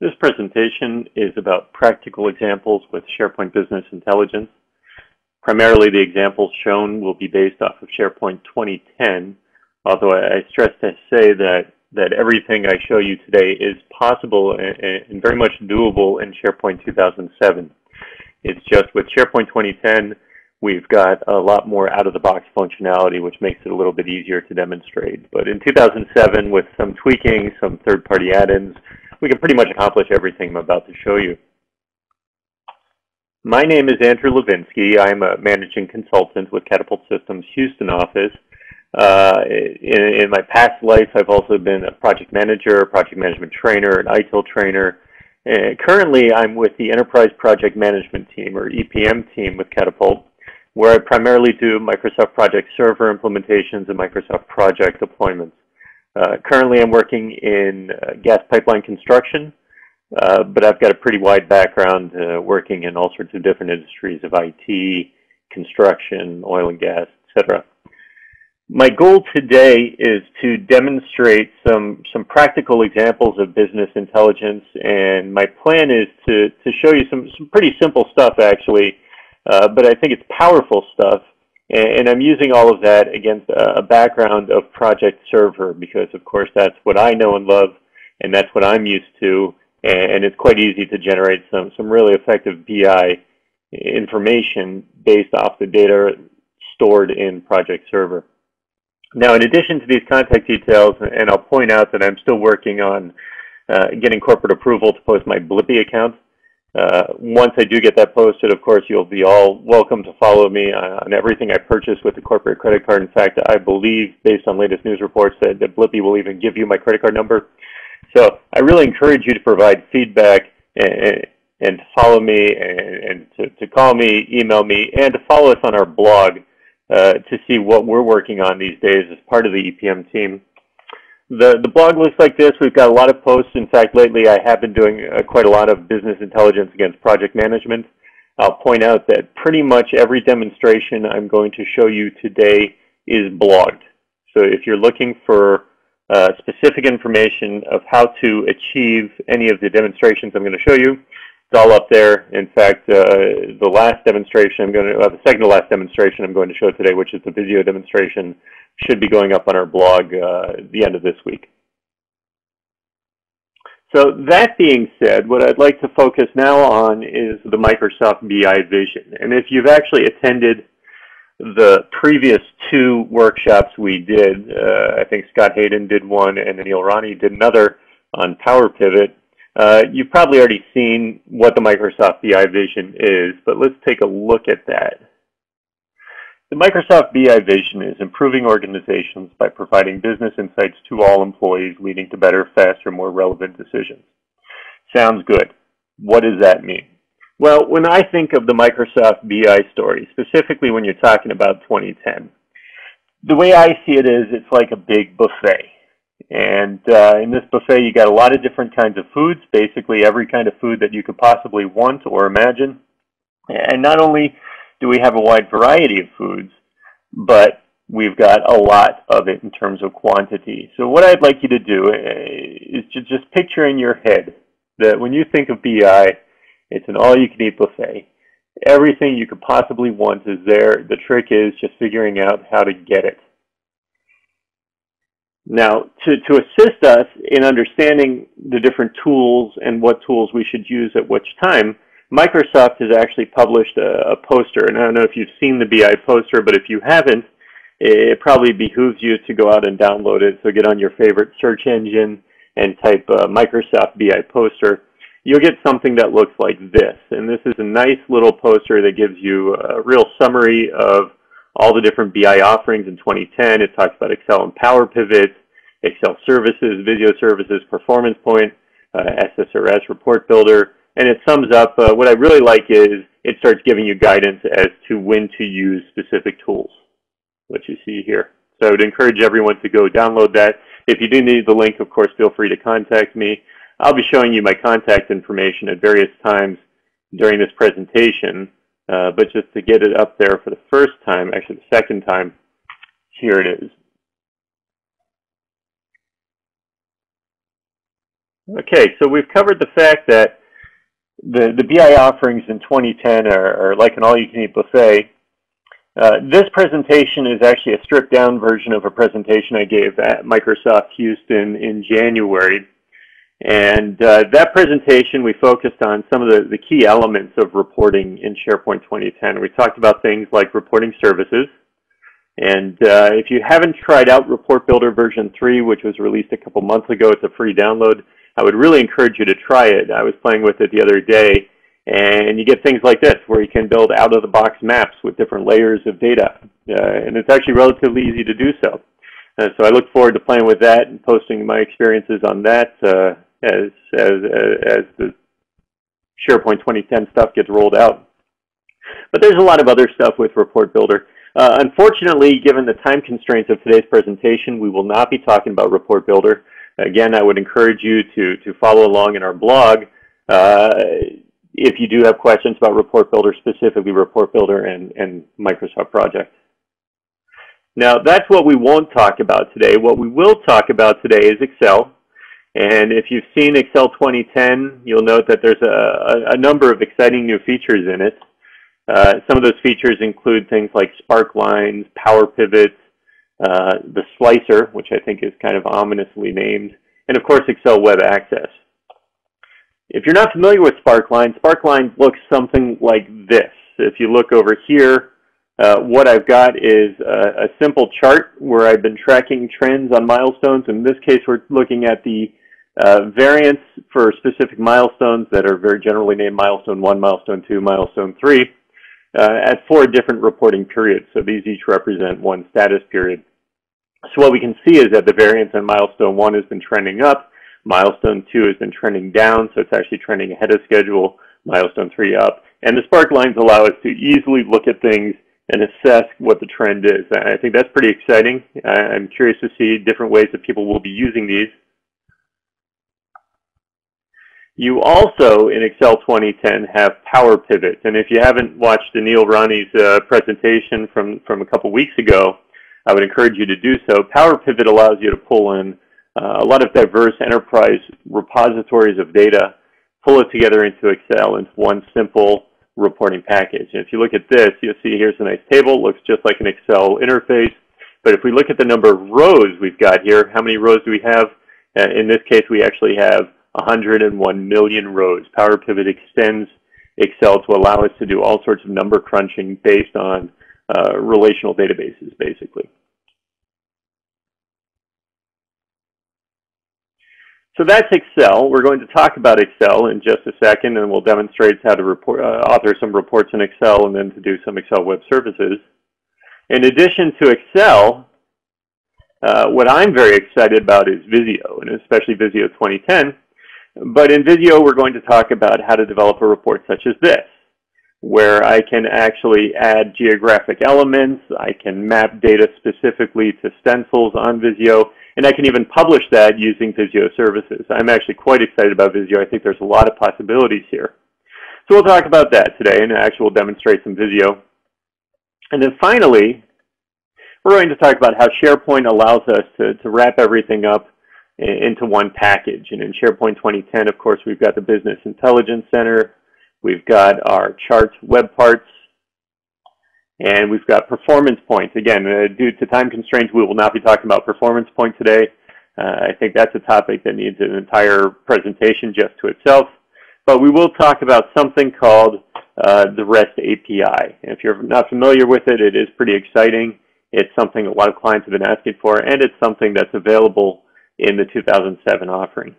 This presentation is about practical examples with SharePoint Business Intelligence. Primarily, the examples shown will be based off of SharePoint 2010, although I stress to say that, that everything I show you today is possible and, and very much doable in SharePoint 2007. It's just with SharePoint 2010, we've got a lot more out-of-the-box functionality, which makes it a little bit easier to demonstrate. But in 2007, with some tweaking, some third-party add-ins, we can pretty much accomplish everything I'm about to show you. My name is Andrew Levinsky. I'm a managing consultant with Catapult Systems Houston office. Uh, in, in, my past life, I've also been a project manager, project management trainer, an ITIL trainer. And currently, I'm with the Enterprise Project Management Team, or EPM team with Catapult, where I primarily do Microsoft Project Server implementations and Microsoft Project deployments. Uh, currently, I'm working in uh, gas pipeline construction, uh, but I've got a pretty wide background uh, working in all sorts of different industries of IT, construction, oil and gas, etc. My goal today is to demonstrate some, some practical examples of business intelligence, and my plan is to, to show you some, some pretty simple stuff, actually, uh, but I think it's powerful stuff and I'm using all of that against a background of Project Server because, of course, that's what I know and love, and that's what I'm used to. And it's quite easy to generate some, some really effective BI information based off the data stored in Project Server. Now, in addition to these contact details, and I'll point out that I'm still working on uh, getting corporate approval to post my Blippy account uh, once I do get that posted, of course, you'll be all welcome to follow me on everything I purchase with the corporate credit card. In fact, I believe, based on latest news reports, that, that Blippy will even give you my credit card number. So I really encourage you to provide feedback and, and follow me and, and to, to, call me, email me, and to follow us on our blog uh, to see what we're working on these days as part of the EPM team. The, the blog looks like this. We've got a lot of posts. In fact, lately I have been doing uh, quite a lot of business intelligence against project management. I'll point out that pretty much every demonstration I'm going to show you today is blogged. So if you're looking for uh, specific information of how to achieve any of the demonstrations I'm going to show you, it's all up there. In fact, uh, the last demonstration I'm going to, uh, the second to last demonstration I'm going to show today, which is the video demonstration, should be going up on our blog uh, the end of this week. So that being said, what I'd like to focus now on is the Microsoft BI Vision. And if you've actually attended the previous two workshops we did, uh, I think Scott Hayden did one and Neil Rani did another on Power Pivot, uh, you've probably already seen what the Microsoft BI Vision is, but let's take a look at that. The Microsoft BI vision is improving organizations by providing business insights to all employees, leading to better, faster, more relevant decisions. Sounds good. What does that mean? Well, when I think of the Microsoft BI story, specifically when you're talking about 2010, the way I see it is it's like a big buffet. And uh, in this buffet, you got a lot of different kinds of foods, basically every kind of food that you could possibly want or imagine. And not only do we have a wide variety of foods, but we've got a lot of it in terms of quantity. So what I'd like you to do eh, is to just picture in your head that when you think of BI, it's an all-you-can-eat buffet. Everything you could possibly want is there. The trick is just figuring out how to get it. Now, to, to assist us in understanding the different tools and what tools we should use at which time, Microsoft has actually published a, a, poster, and I don't know if you've seen the BI poster, but if you haven't, it probably behooves you to go out and download it. So get on your favorite search engine and type uh, Microsoft BI poster. You'll get something that looks like this. And this is a nice little poster that gives you a real summary of all the different BI offerings in 2010. It talks about Excel and Power Pivot, Excel Services, Visio Services, Performance Point, uh, SSRS Report Builder, and it sums up, uh, what I really like is it starts giving you guidance as to when to use specific tools, what you see here. So I would encourage everyone to go download that. If you do need the link, of course, feel free to contact me. I'll be showing you my contact information at various times during this presentation, uh, but just to get it up there for the first time, actually the second time, here it is. Okay, so we've covered the fact that the, the BI offerings in 2010 are, are like an all-you-can-eat buffet. Uh, this presentation is actually a stripped down version of a presentation I gave at Microsoft Houston in January. And uh, that presentation, we focused on some of the, the key elements of reporting in SharePoint 2010. We talked about things like reporting services. And uh, if you haven't tried out Report Builder version 3, which was released a couple months ago, it's a free download. I would really encourage you to try it. I was playing with it the other day, and you get things like this, where you can build out-of-the-box maps with different layers of data. Uh, and it's actually relatively easy to do so. Uh, so I look forward to playing with that and posting my experiences on that uh, as, as, as the SharePoint 2010 stuff gets rolled out. But there's a lot of other stuff with Report Builder. Uh, unfortunately, given the time constraints of today's presentation, we will not be talking about Report Builder. Again, I would encourage you to, to follow along in our blog uh, if you do have questions about Report Builder, specifically Report Builder and, and Microsoft Project. Now, that's what we won't talk about today. What we will talk about today is Excel. And if you've seen Excel 2010, you'll note that there's a, a number of exciting new features in it. Uh, some of those features include things like spark lines, power pivots, uh, the slicer, which I think is kind of ominously named, and of course Excel Web Access. If you're not familiar with Sparkline, Sparkline looks something like this. If you look over here, uh, what I've got is a, a, simple chart where I've been tracking trends on milestones. In this case, we're looking at the uh, variance for specific milestones that are very generally named milestone 1, milestone 2, milestone 3 uh, at four different reporting periods. So these each represent one status period. So what we can see is that the variance on milestone 1 has been trending up, milestone 2 has been trending down, so it's actually trending ahead of schedule, milestone 3 up. And the spark lines allow us to easily look at things and assess what the trend is. I think that's pretty exciting. I'm curious to see different ways that people will be using these. You also, in Excel 2010, have Power Pivots. And if you haven't watched Anil Rani's uh, presentation from, from a couple weeks ago, I would encourage you to do so. Power Pivot allows you to pull in uh, a lot of diverse enterprise repositories of data, pull it together into Excel into one simple reporting package. And if you look at this, you'll see here's a nice table. looks just like an Excel interface. But if we look at the number of rows we've got here, how many rows do we have? Uh, in this case, we actually have 101 million rows. Power Pivot extends Excel to allow us to do all sorts of number crunching based on uh, relational databases, basically. So that's Excel. We're going to talk about Excel in just a second, and we'll demonstrate how to report, uh, author some reports in Excel and then to do some Excel web services. In addition to Excel, uh, what I'm very excited about is Visio, and especially Visio 2010. But in Visio, we're going to talk about how to develop a report such as this, where I can actually add geographic elements, I can map data specifically to stencils on Visio, and I can even publish that using Visio services. I'm actually quite excited about Visio. I think there's a lot of possibilities here. So we'll talk about that today, and actually we'll demonstrate some Visio. And then finally, we're going to talk about how SharePoint allows us to, to wrap everything up into one package. And in SharePoint 2010, of course, we've got the Business Intelligence Center, we've got our charts web parts, and we've got performance points. Again, uh, due to time constraints, we will not be talking about performance points today. Uh, I think that's a topic that needs an entire presentation just to itself. But we will talk about something called uh, the REST API. And if you're not familiar with it, it is pretty exciting. It's something a lot of clients have been asking for, and it's something that's available in the 2007 offering.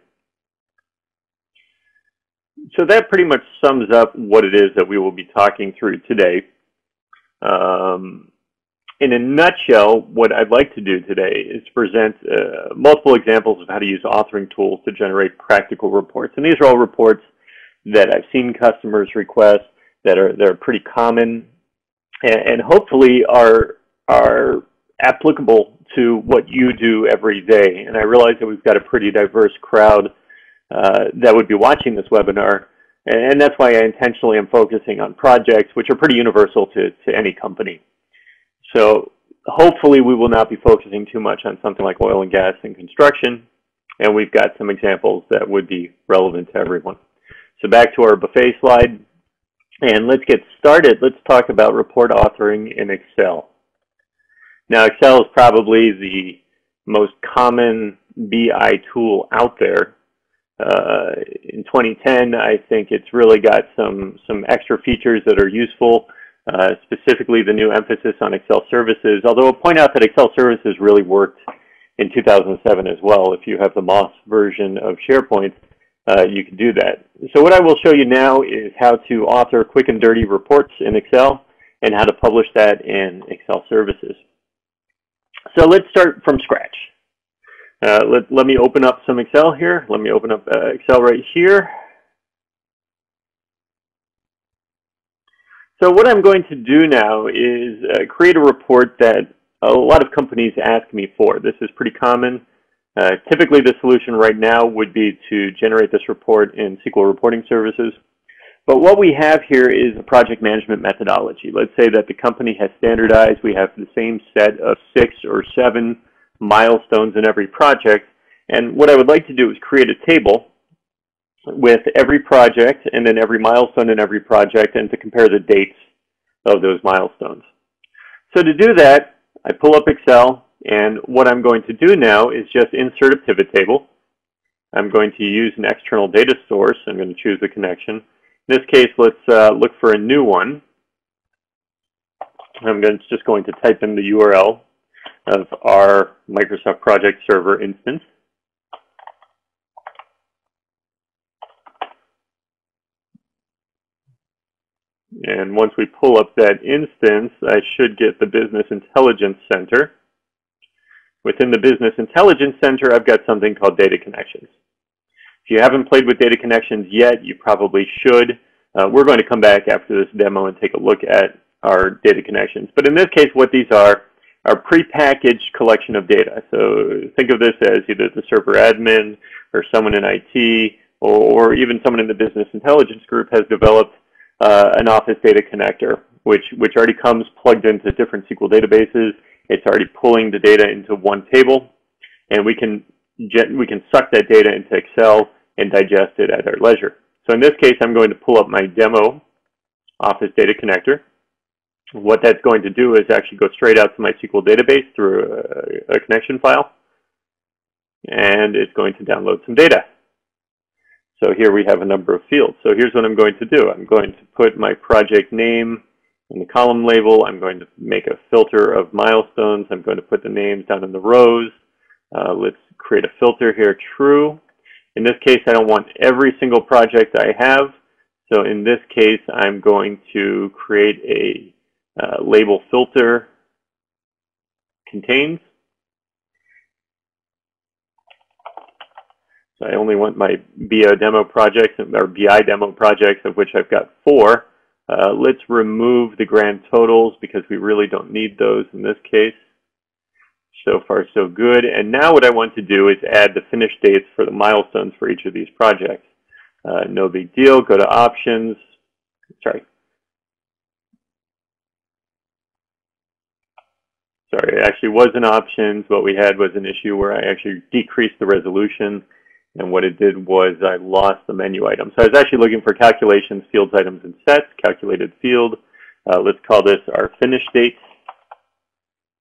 So that pretty much sums up what it is that we will be talking through today. Um, in a nutshell, what I'd like to do today is present uh, multiple examples of how to use authoring tools to generate practical reports. And these are all reports that I've seen customers request that are, that are pretty common and, and hopefully are, are applicable to what you do every day. And I realize that we've got a pretty diverse crowd uh, that would be watching this webinar. And that's why I intentionally am focusing on projects which are pretty universal to, to any company. So hopefully we will not be focusing too much on something like oil and gas and construction. and we've got some examples that would be relevant to everyone. So back to our buffet slide, and let's get started. Let's talk about report authoring in Excel. Now, Excel is probably the most common BI tool out there. Uh, in 2010, I think it's really got some, some extra features that are useful, uh, specifically the new emphasis on Excel services, although I'll point out that Excel services really worked in 2007 as well. If you have the MOSS version of SharePoint, uh, you can do that. So what I will show you now is how to author quick and dirty reports in Excel and how to publish that in Excel services. So let's start from scratch. Uh, let, let me open up some Excel here. Let me open up uh, Excel right here. So what I'm going to do now is uh, create a report that a lot of companies ask me for. This is pretty common. Uh, typically the solution right now would be to generate this report in SQL reporting services. But what we have here is a project management methodology. Let's say that the company has standardized. We have the same set of six or seven milestones in every project. And what I would like to do is create a table with every project and then every milestone in every project and to compare the dates of those milestones. So to do that, I pull up Excel and what I'm going to do now is just insert a pivot table. I'm going to use an external data source. I'm going to choose the connection. In this case, let's uh, look for a new one. I'm going to, just going to type in the URL of our Microsoft Project Server instance. And once we pull up that instance, I should get the Business Intelligence Center. Within the Business Intelligence Center, I've got something called Data Connections. If you haven't played with Data Connections yet, you probably should. Uh, we're going to come back after this demo and take a look at our data connections. But in this case, what these are our prepackaged collection of data. So think of this as either the server admin or someone in IT or, even someone in the business intelligence group has developed uh, an Office data connector, which, which already comes plugged into different SQL databases. It's already pulling the data into one table, and we can, we can suck that data into Excel and digest it at our leisure. So in this case, I'm going to pull up my demo Office data connector. What that's going to do is actually go straight out to my SQL database through a, a connection file, and it's going to download some data. So here we have a number of fields. So here's what I'm going to do. I'm going to put my project name in the column label. I'm going to make a filter of milestones. I'm going to put the names down in the rows. Uh, let's create a filter here, true. In this case, I don't want every single project I have. So in this case, I'm going to create a uh, label filter contains. So I only want my BO demo projects or BI demo projects of which I've got four. Uh, let's remove the grand totals because we really don't need those in this case. So far so good. And now what I want to do is add the finish dates for the milestones for each of these projects. Uh, no big deal. Go to options. Sorry, sorry, it actually was in options. What we had was an issue where I actually decreased the resolution. And what it did was I lost the menu item. So I was actually looking for calculations, fields, items, and sets, calculated field. Uh, let's call this our finish date.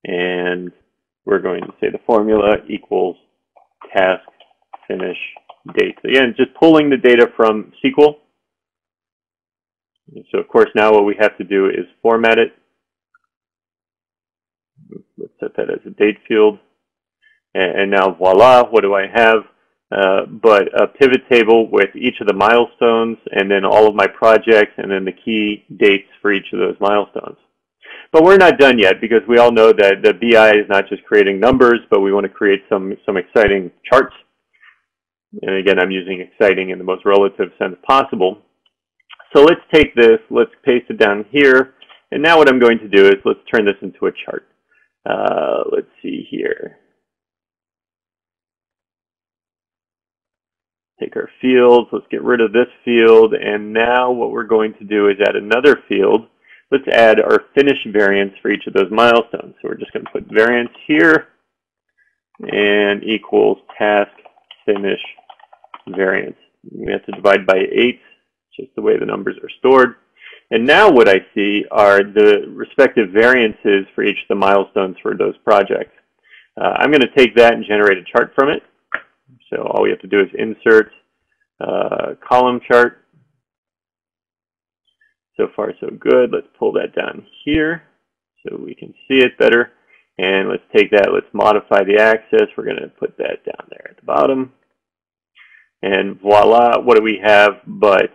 And we're going to say the formula equals task finish date. Again, just pulling the data from SQL. So of course now what we have to do is format it let's set that as a date field. And, and now voila, what do I have? Uh, but a pivot table with each of the milestones and then all of my projects and then the key dates for each of those milestones. But we're not done yet because we all know that the BI is not just creating numbers, but we want to create some, some exciting charts. And again, I'm using exciting in the most relative sense possible. So let's take this, let's paste it down here. And now what I'm going to do is let's turn this into a chart. Uh, let's see here. Take our fields, let's get rid of this field, and now what we're going to do is add another field. Let's add our finish variance for each of those milestones. So we're just going to put variance here and equals task finish variance. We have to divide by 8, just the way the numbers are stored. And now what I see are the respective variances for each of the milestones for those projects. Uh, I'm going to take that and generate a chart from it. So all we have to do is insert uh, column chart. So far so good. Let's pull that down here so we can see it better. And let's take that, let's modify the axis. We're going to put that down there at the bottom. And voila, what do we have but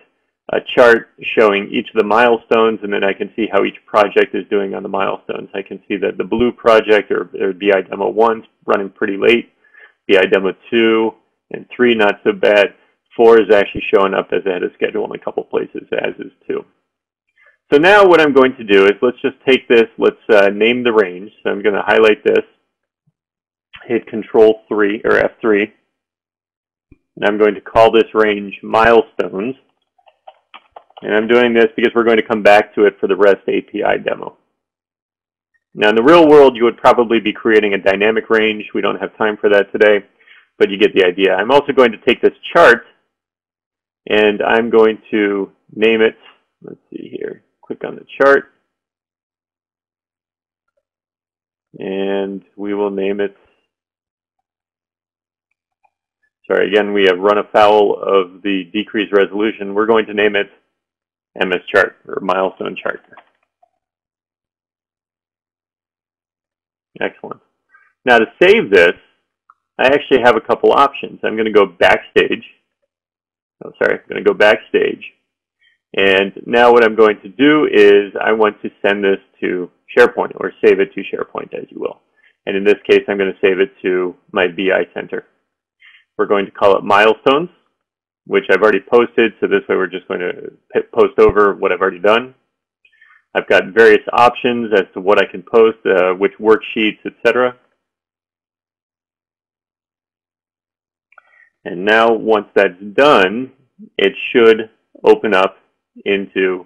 a chart showing each of the milestones, and then I can see how each project is doing on the milestones. I can see that the blue project, or, or BI Demo 1, is running pretty late. BI Demo 2 and 3, not so bad. 4 is actually showing up as ahead of schedule in a couple places, as is 2. So now what I'm going to do is let's just take this, let's uh, name the range. So I'm going to highlight this, hit Control 3 or F3, and I'm going to call this range milestones. And I'm doing this because we're going to come back to it for the REST API demo. Now in the real world, you would probably be creating a dynamic range. We don't have time for that today, but you get the idea. I'm also going to take this chart and I'm going to name it, let's see here, click on the chart. And we will name it sorry, again, we have run afoul of the decreased resolution. We're going to name it MS chart or milestone chart. Excellent. Now to save this, I actually have a couple options. I'm going to go backstage. Oh, sorry, I'm going to go backstage. And now what I'm going to do is I want to send this to SharePoint or save it to SharePoint as you will. And in this case, I'm going to save it to my BI Center. We're going to call it milestones, which I've already posted. So this way we're just going to post over what I've already done. I've got various options as to what I can post, uh, which worksheets, etc. And now once that's done, it should open up into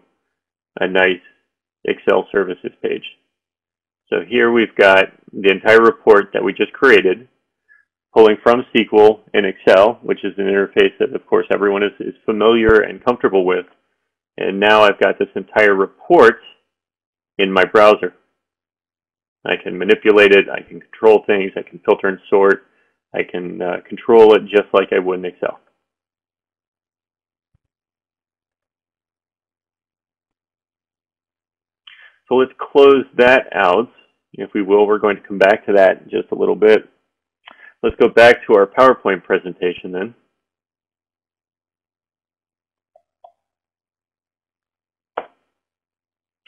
a nice Excel services page. So here we've got the entire report that we just created pulling from SQL and Excel, which is an interface that, of course, everyone is, is familiar and comfortable with. And now I've got this entire report in my browser. I can manipulate it, I can control things, I can filter and sort, I can uh, control it just like I would in Excel. So let's close that out. If we will, we're going to come back to that in just a little bit. Let's go back to our PowerPoint presentation then.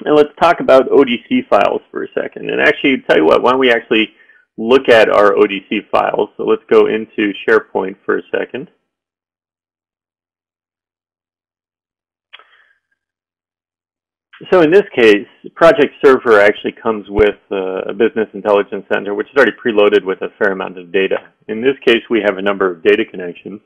And let's talk about ODC files for a second. And actually, tell you what, why don't we actually look at our ODC files. So let's go into SharePoint for a second. So in this case, Project Server actually comes with a Business Intelligence Center, which is already preloaded with a fair amount of data. In this case, we have a number of data connections,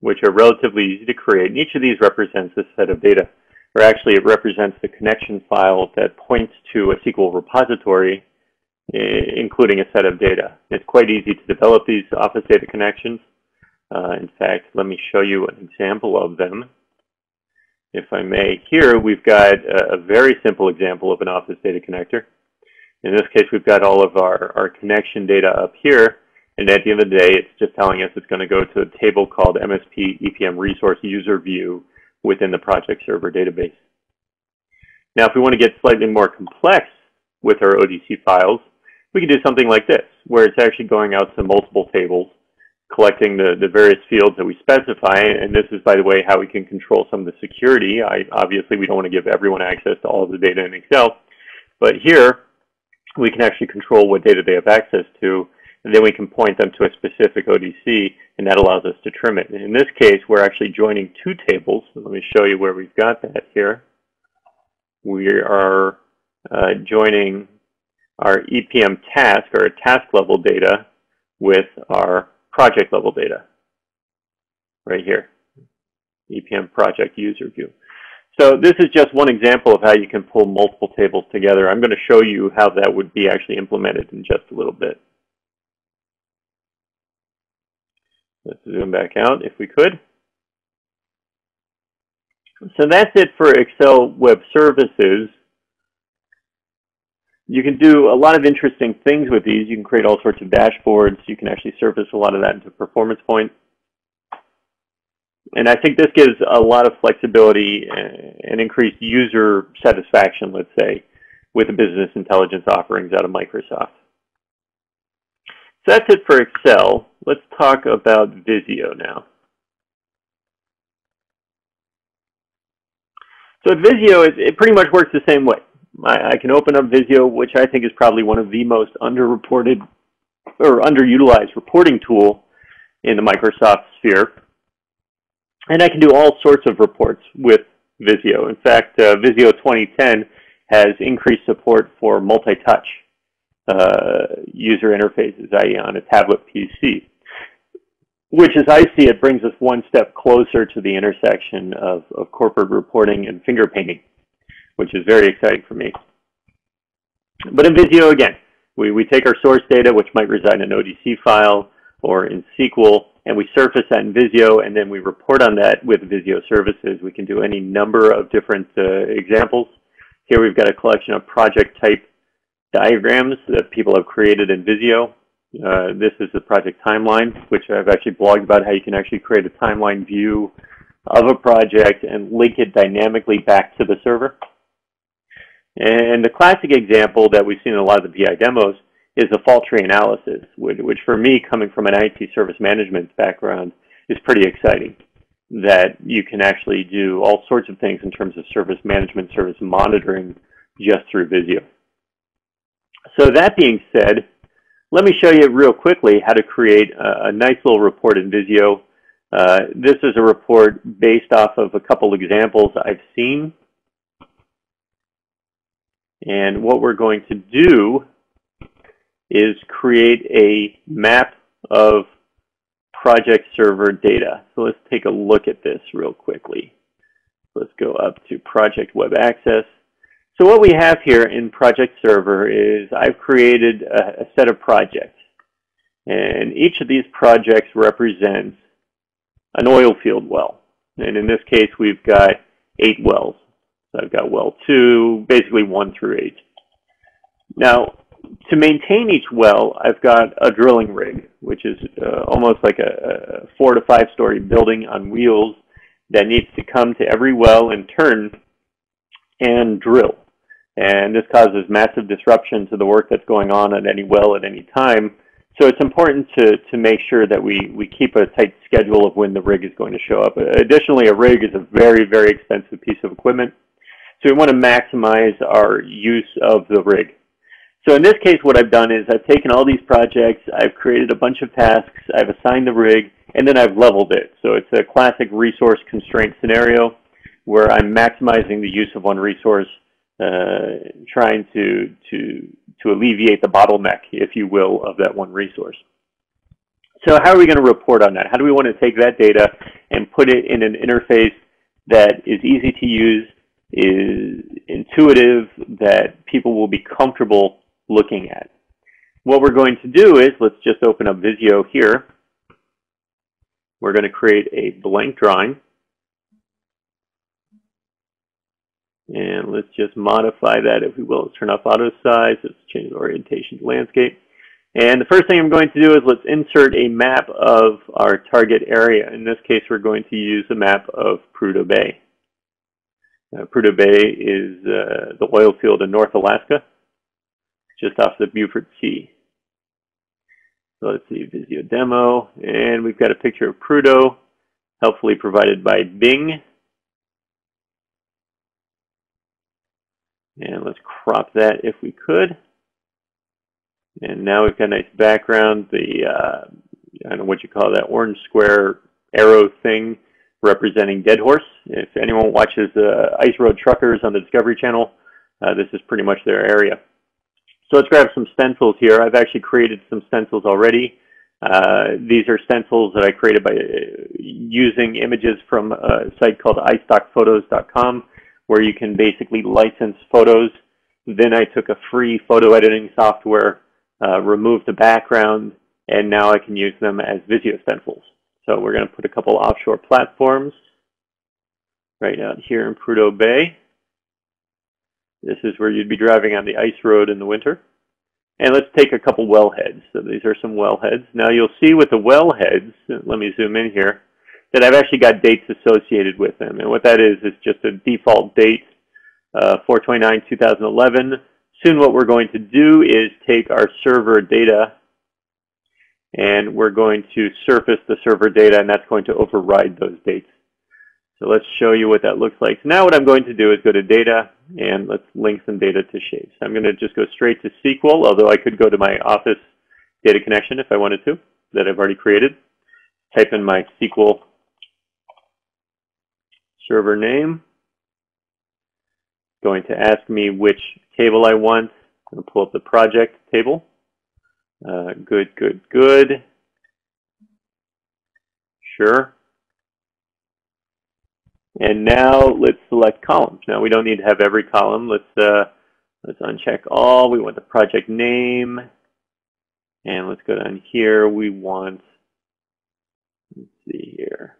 which are relatively easy to create. And each of these represents a set of data, or actually it represents the connection file that points to a SQL repository, eh, including a set of data. It's quite easy to develop these Office data connections. Uh, in fact, let me show you an example of them. If I may, here we've got a, a, very simple example of an Office data connector. In this case, we've got all of our, our connection data up here, and at the end of the day, it's just telling us it's going to go to a table called MSP EPM Resource User View within the Project Server database. Now, if we want to get slightly more complex with our ODC files, we can do something like this, where it's actually going out to multiple tables collecting the, the various fields that we specify. And this is, by the way, how we can control some of the security. I, obviously, we don't want to give everyone access to all of the data in Excel. But here, we can actually control what data they have access to. And then we can point them to a specific ODC, and that allows us to trim it. In this case, we're actually joining two tables. Let me show you where we've got that here. We are uh, joining our EPM task, or task level data, with our project level data right here, EPM project user view. So this is just one example of how you can pull multiple tables together. I'm going to show you how that would be actually implemented in just a little bit. Let's zoom back out if we could. So that's it for Excel Web Services. You can do a lot of interesting things with these. You can create all sorts of dashboards. You can actually surface a lot of that into Performance Point. And I think this gives a lot of flexibility and increased user satisfaction, let's say, with the business intelligence offerings out of Microsoft. So that's it for Excel. Let's talk about Visio now. So at Visio, it, it pretty much works the same way. I, I, can open up Visio, which I think is probably one of the most underreported or underutilized reporting tool in the Microsoft sphere. And I can do all sorts of reports with Visio. In fact, uh, Visio 2010 has increased support for multi-touch uh, user interfaces, i.e. on a tablet PC, which as I see it brings us one step closer to the intersection of, of corporate reporting and finger painting, which is very exciting for me. But in Visio, again, we, we take our source data, which might reside in an ODC file or in SQL, and we surface that in Visio, and then we report on that with Visio services. We can do any number of different uh, examples. Here we've got a collection of project type diagrams that people have created in Visio. Uh, this is the project timeline, which I've actually blogged about how you can actually create a timeline view of a project and link it dynamically back to the server. And the classic example that we've seen in a lot of the BI demos is the fault tree analysis, which, which for me, coming from an IT service management background, is pretty exciting. That you can actually do all sorts of things in terms of service management, service monitoring, just through Visio. So that being said, let me show you real quickly how to create a, a nice little report in Visio. Uh, this is a report based off of a couple examples I've seen. And what we're going to do is create a map of project server data. So let's take a look at this real quickly. Let's go up to Project Web Access. So what we have here in Project Server is I've created a, a set of projects. And each of these projects represents an oil field well. And in this case, we've got eight wells. So I've got well two, basically one through eight. Now, to maintain each well, I've got a drilling rig, which is uh, almost like a, a four to five story building on wheels that needs to come to every well in turn and drill. And this causes massive disruption to the work that's going on at any well at any time. So it's important to, to make sure that we, we keep a tight schedule of when the rig is going to show up. Additionally, a rig is a very, very expensive piece of equipment. So we want to maximize our use of the rig. So in this case, what I've done is I've taken all these projects, I've created a bunch of tasks, I've assigned the rig, and then I've leveled it. So it's a classic resource constraint scenario where I'm maximizing the use of one resource uh, trying to, to, to alleviate the bottleneck, if you will, of that one resource. So how are we going to report on that? How do we want to take that data and put it in an interface that is easy to use, is intuitive, that people will be comfortable looking at? What we're going to do is, let's just open up Visio here. We're going to create a blank drawing. And let's just modify that, if we will. Let's turn off auto size. Let's change the orientation to landscape. And the first thing I'm going to do is let's insert a map of our target area. In this case, we're going to use a map of Prudhoe Bay. Uh, Prudhoe Bay is uh, the oil field in North Alaska, just off the Beaufort Sea. So let's see, Visio demo, and we've got a picture of Prudhoe, helpfully provided by Bing. And let's crop that if we could. And now we've got a nice background. The, uh, I don't know what you call that, orange square arrow thing representing Deadhorse. If anyone watches uh, Ice Road Truckers on the Discovery Channel, uh, this is pretty much their area. So let's grab some stencils here. I've actually created some stencils already. Uh, these are stencils that I created by uh, using images from a site called istockphotos.com where you can basically license photos. Then I took a free photo editing software, uh, removed the background, and now I can use them as Visio stencils. So we're going to put a couple offshore platforms right out here in Prudhoe Bay. This is where you'd be driving on the ice road in the winter. And let's take a couple wellheads. So these are some wellheads. Now you'll see with the wellheads, let me zoom in here, that I've actually got dates associated with them. And what that is, is just a default date, uh, 429-2011. Soon what we're going to do is take our server data and we're going to surface the server data and that's going to override those dates. So let's show you what that looks like. So now what I'm going to do is go to data and let's link some data to shapes. I'm going to just go straight to SQL, although I could go to my Office data connection if I wanted to, that I've already created. Type in my SQL server name. Going to ask me which table I want. I'm going to pull up the project table. Uh, good, good, good. Sure. And now let's select columns. Now we don't need to have every column. Let's uh, let's uncheck all. We want the project name, and let's go down here. We want let's see here.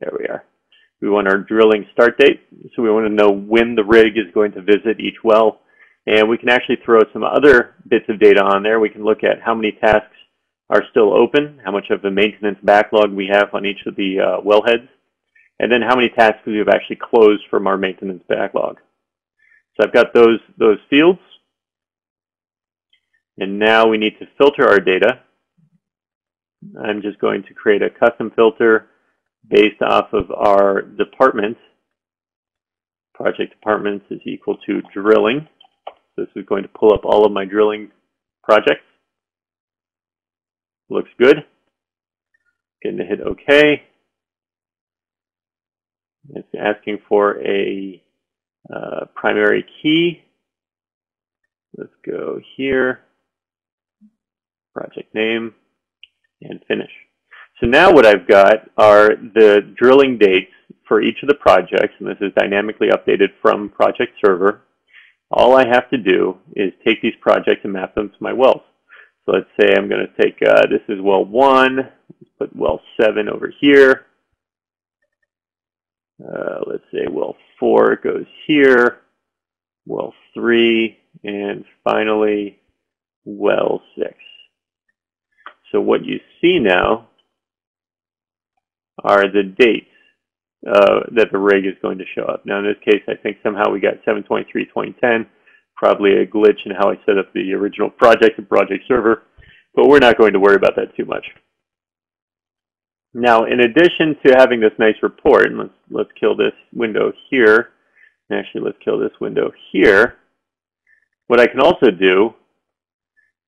There we are. We want our drilling start date, so we want to know when the rig is going to visit each well. And we can actually throw some other bits of data on there. We can look at how many tasks are still open, how much of the maintenance backlog we have on each of the uh, wellheads, and then how many tasks we have actually closed from our maintenance backlog. So I've got those, those fields. And now we need to filter our data. I'm just going to create a custom filter based off of our department. Project departments is equal to drilling. This is going to pull up all of my drilling projects. Looks good. Getting to hit OK. It's asking for a uh, primary key. Let's go here, project name, and finish. So now what I've got are the drilling dates for each of the projects, and this is dynamically updated from project server. All I have to do is take these projects and map them to my wells. So let's say I'm going to take, uh, this is well 1, let's put well 7 over here. Uh, let's say well 4 goes here, well 3, and finally well 6. So what you see now are the dates uh, that the rig is going to show up. Now in this case, I think somehow we got 723-2010 probably a glitch in how I set up the original project and project server, but we're not going to worry about that too much. Now, in addition to having this nice report, and let's, let's kill this window here, actually let's kill this window here, what I can also do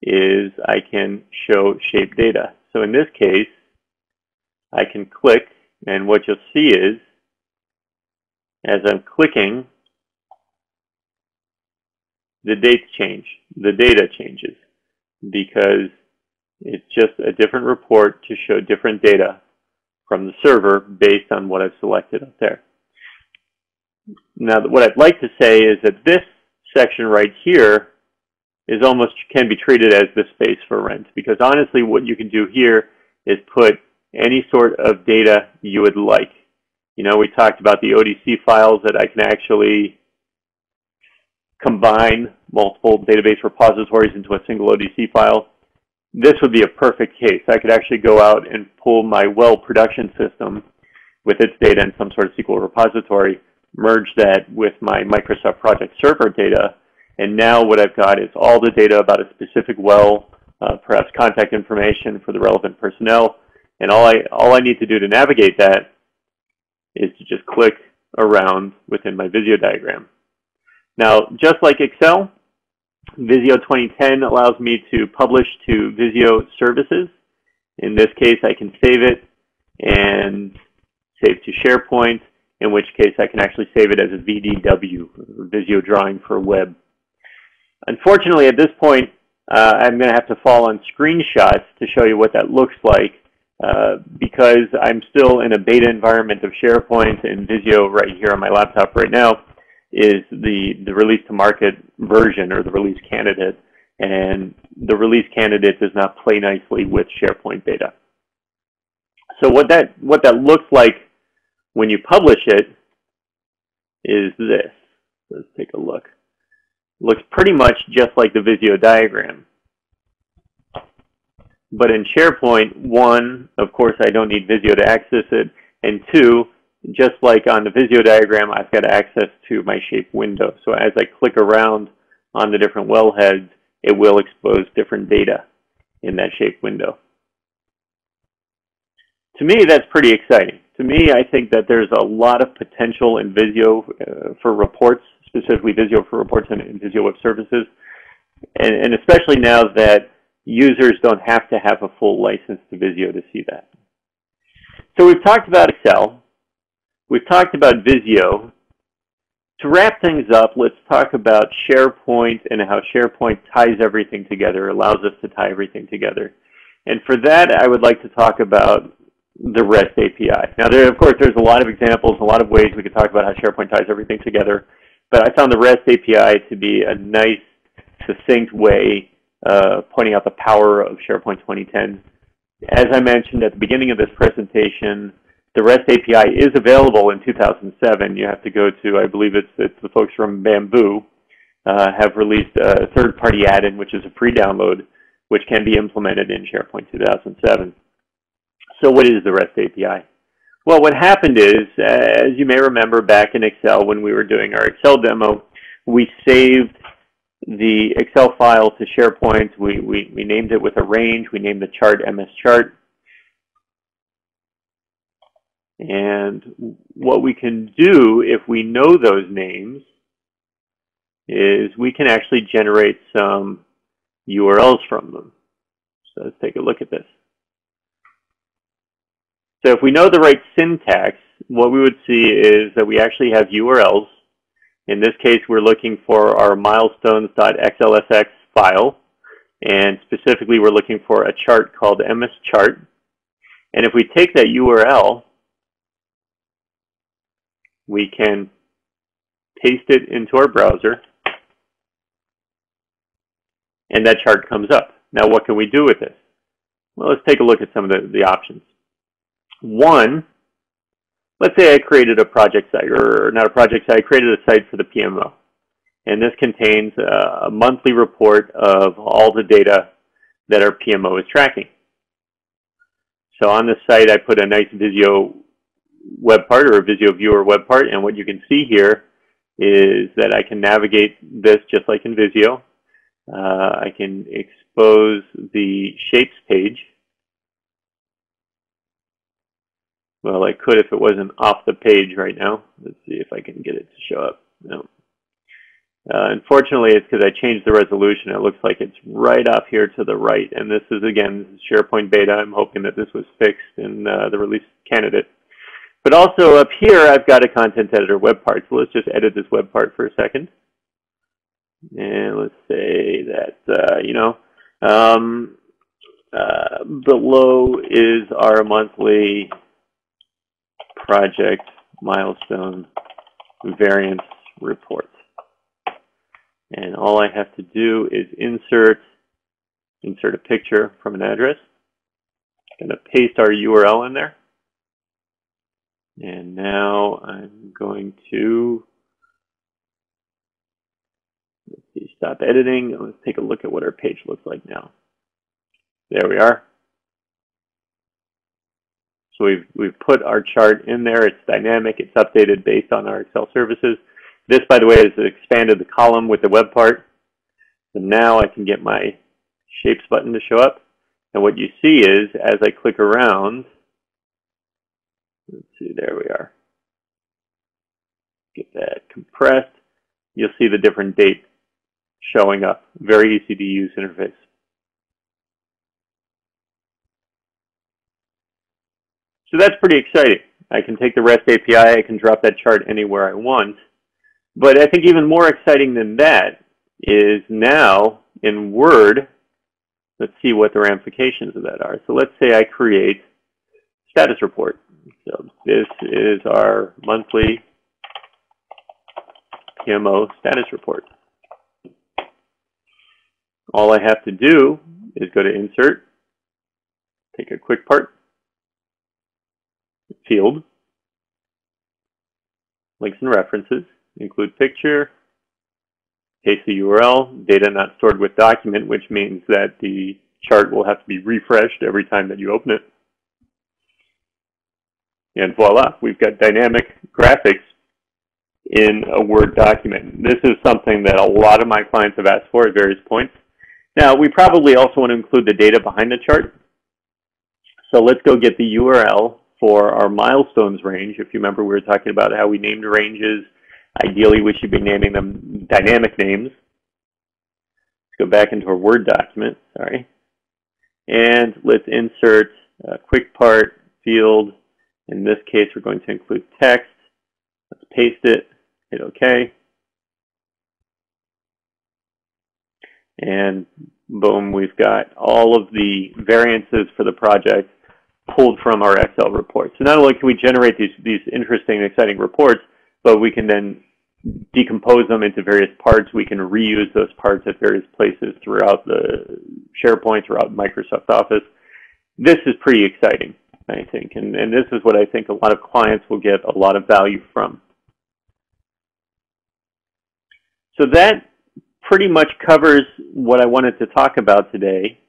is I can show shape data. So in this case, I can click, and what you'll see is, as I'm clicking, the dates change, the data changes, because it's just a different report to show different data from the server based on what I've selected up there. Now, what I'd like to say is that this section right here is almost can be treated as the space for rent because honestly what you can do here is put any sort of data you would like. You know, we talked about the ODC files that I can actually combine multiple database repositories into a single ODC file, this would be a perfect case. I could actually go out and pull my well production system with its data in some sort of SQL repository, merge that with my Microsoft Project Server data, and now what I've got is all the data about a specific well, uh, perhaps contact information for the relevant personnel, and all I, all I need to do to navigate that is to just click around within my Visio diagram. Now, just like Excel, Visio 2010 allows me to publish to Visio services. In this case, I can save it and save to SharePoint, in which case I can actually save it as a VDW, Visio drawing for web. Unfortunately, at this point, uh, I'm going to have to fall on screenshots to show you what that looks like uh, because I'm still in a beta environment of SharePoint and Visio right here on my laptop right now is the, the release to market version or the release candidate. And the release candidate does not play nicely with SharePoint beta. So what that what that looks like when you publish it is this. Let's take a look. Looks pretty much just like the Visio diagram. But in SharePoint, one, of course, I don't need Visio to access it. And two, just like on the Visio diagram, I've got access to my shape window. So as I click around on the different wellheads, it will expose different data in that shape window. To me, that's pretty exciting. To me, I think that there's a lot of potential in Visio uh, for reports, specifically Visio for reports and, Visio Web Services, and, and especially now that users don't have to have a full license to Visio to see that. So we've talked about Excel. We've talked about Visio. To wrap things up, let's talk about SharePoint and how SharePoint ties everything together, allows us to tie everything together. And for that, I would like to talk about the REST API. Now, there, of course, there's a lot of examples, a lot of ways we could talk about how SharePoint ties everything together, but I found the REST API to be a nice, succinct way uh, pointing out the power of SharePoint 2010. As I mentioned at the beginning of this presentation, the REST API is available in 2007. You have to go to, I believe it's, it's the folks from Bamboo, uh, have released a third-party add-in, which is a free download, which can be implemented in SharePoint 2007. So what is the REST API? Well, what happened is, as you may remember back in Excel when we were doing our Excel demo, we saved the Excel file to SharePoint. We, we, we named it with a range. We named the chart MS chart. And what we can do if we know those names is we can actually generate some URLs from them. So let's take a look at this. So if we know the right syntax, what we would see is that we actually have URLs. In this case, we're looking for our milestones.xlsx file. And specifically, we're looking for a chart called MS chart. And if we take that URL, we can paste it into our browser, and that chart comes up. Now, what can we do with this? Well, let's take a look at some of the, the options. One, let's say I created a project site, or not a project site, I created a site for the PMO. And this contains a monthly report of all the data that our PMO is tracking. So on this site, I put a nice Visio web part or a Visio viewer web part. And what you can see here is that I can navigate this just like in Visio. Uh, I can expose the shapes page Well, I could if it wasn't off the page right now. Let's see if I can get it to show up. No. Uh, unfortunately, it's because I changed the resolution. It looks like it's right off here to the right. And this is, again, SharePoint beta. I'm hoping that this was fixed in uh, the release candidate. But also up here, I've got a content editor web part. So let's just edit this web part for a second. And let's say that, uh, you know, um, uh, below is our monthly project milestone variance report. And all I have to do is insert, insert a picture from an address. I'm going to paste our URL in there. And now I'm going to see, stop editing. Let's take a look at what our page looks like now. There we are. So we've, we've put our chart in there. It's dynamic. It's updated based on our Excel services. This, by the way, has expanded the column with the web part. So now I can get my shapes button to show up. And what you see is, as I click around, let's see, there we are. Get that compressed. You'll see the different dates showing up. Very easy to use interface. So that's pretty exciting. I can take the REST API, I can drop that chart anywhere I want. But I think even more exciting than that is now in Word, let's see what the ramifications of that are. So let's say I create status report. So this is our monthly PMO status report. all I have to do is go to Insert, take a quick part, field, links and references, include picture, paste the URL, data not stored with document, which means that the chart will have to be refreshed every time that you open it. And voila, we've got dynamic graphics in a Word document. This is something that a lot of my clients have asked for at various points. Now, we probably also want to include the data behind the chart. So let's go get the URL for our milestones range. If you remember, we were talking about how we named ranges. Ideally, we should be naming them dynamic names. Let's go back into our Word document, sorry. And let's insert a quick part field. In this case, we're going to include text. Let's paste it, hit OK. And boom, we've got all of the variances for the project pulled from our Excel reports. So not only can we generate these, these interesting and exciting reports, but we can then decompose them into various parts. We can reuse those parts at various places throughout the SharePoint, throughout Microsoft Office. This is pretty exciting, I think, and, and this is what I think a lot of clients will get a lot of value from. So that pretty much covers what I wanted to talk about today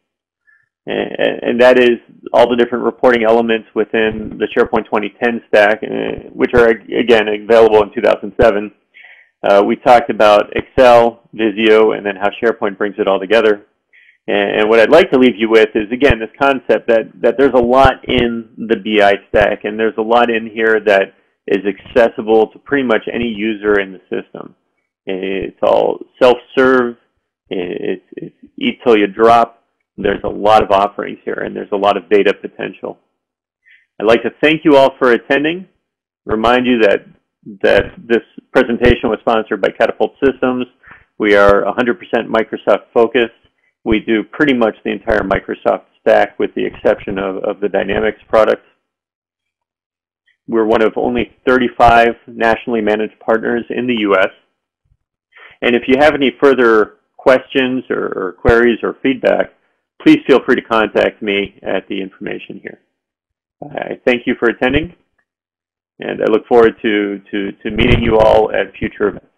and that is all the different reporting elements within the SharePoint 2010 stack, uh, which are, again, available in 2007. Uh, we talked about Excel, Visio, and then how SharePoint brings it all together. And, what I'd like to leave you with is, again, this concept that, that there's a lot in the BI stack, and there's a lot in here that is accessible to pretty much any user in the system. It's all self-serve. It's, it's eat till you drop. There's a lot of offerings here, and there's a lot of data potential. I'd like to thank you all for attending. Remind you that that this presentation was sponsored by Catapult Systems. We are 100% Microsoft focused. We do pretty much the entire Microsoft stack with the exception of, of the Dynamics products. We're one of only 35 nationally managed partners in the U.S. And if you have any further questions or, or queries or feedback, please feel free to contact me at the information here. I thank you for attending, and I look forward to, to, to meeting you all at future events.